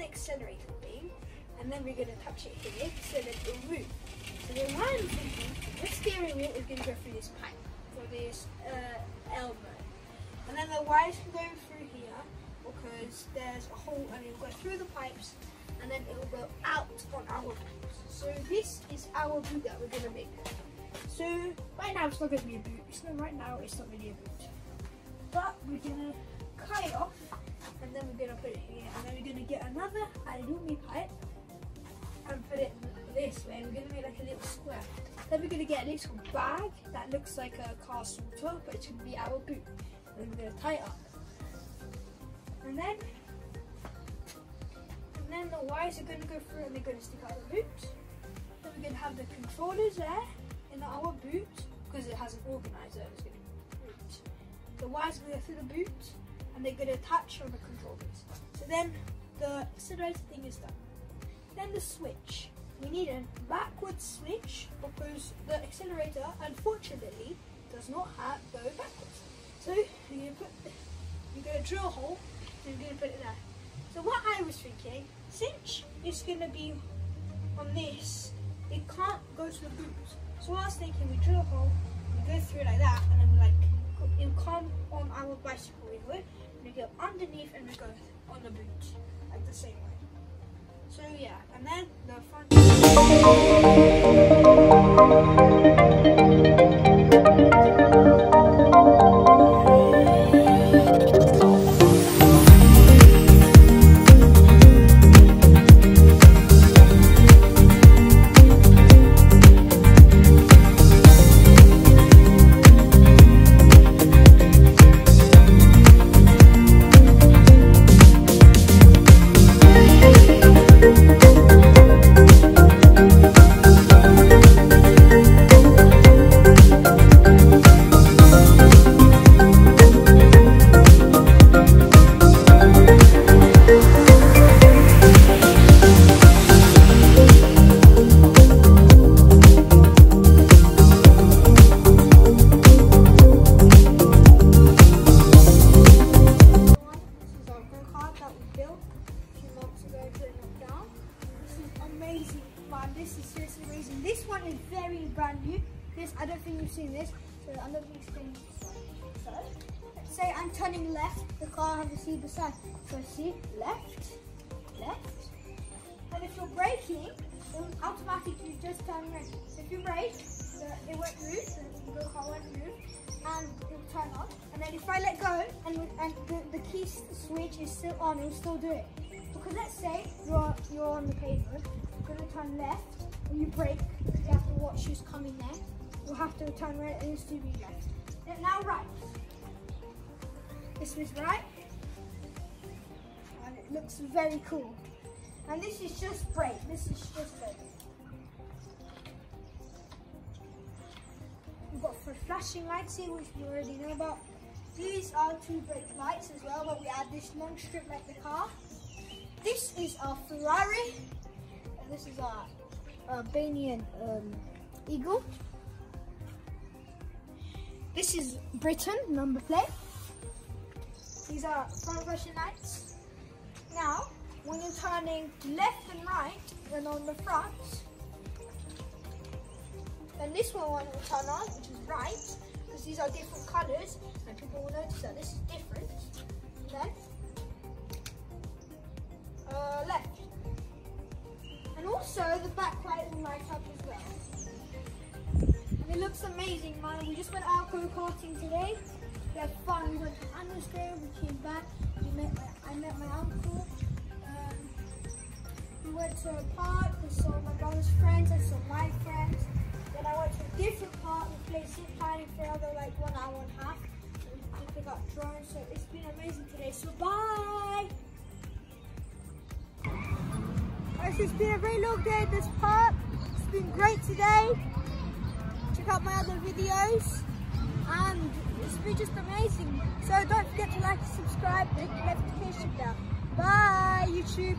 the accelerator thing, and then we're going to touch it here so that it will move. So then what I'm thinking, this steering wheel is going to go through this pipe, for this uh, elbow. And then the wires can go through here, because there's a hole and it will go through the pipes, and then it will go out on our boots. So this is our boot that we're going to make. So right now it's not going to be a boot. It's not right now. It's not really a boot. But we're going to cut it off and then we're going to put it here and then we're going to get another aluminium pipe and put it this way. We're to make like a little square. Then we're going to get a little bag that looks like a car sorter, but it's to be our boot. And we're to tie it up. And then, and then the wires are going to go through and they're going to stick out the boot. Then we're to have the controllers there in our boot because it has an organizer. It's boot. The wires are to go through the boot and they're going to attach on the controllers. So then the accelerator thing is done. Then the switch. We need a backward switch because the accelerator, unfortunately, does not have go backwards. So you're gonna put, you're gonna drill a hole and you're gonna put it there. So what I was thinking, since it's gonna be on this, it can't go to the boots. So what I was thinking we drill a hole, we go through it like that, and then we like it'll come on our bicycle wheel, and we go underneath and we go on the boot, like the same way. So yeah, and then the front. One is very brand new. This I don't think you've seen this. So I'm going to explain So let's say I'm turning left, the car has to see the sign. So see left, left. And if you're braking, it will automatically just turn right. So if you brake, it won't move, so the car won't move, and it will turn on. And then if I let go, and, and the, the key switch is still on, it will still do it. Because let's say you're, you're on the pavement, you're going to turn left, and you brake, watch who's coming there. We'll have to turn right and to be left. Now right. This is right. And it looks very cool. And this is just brake. This is just brake. We've got for flashing lights here, which you already know about. These are two brake lights as well, but we add this long strip like the car. This is our Ferrari, and this is our Albanian um, eagle. This is Britain number plate. These are front flashing lights. Now, when you're turning left and right, and on the front, then this one will turn on, which is right, because these are different colours, and people will notice that this is different. then uh, left. And also the back will light as well. And it looks amazing, man. We just went out go-karting today. We had fun. We went to Anniversary, we came back. We met my, I met my uncle. Um, we went to a park, we saw my brother's friends, I saw my friends. Then I went to a different park, we played zip lining for another like one hour and a half. We got drones, so it's been amazing today. So bye! it's been a very long day at this park. Been great today. Check out my other videos. And it's been just amazing. So don't forget to like subscribe and hit the notification bell. Bye, YouTube.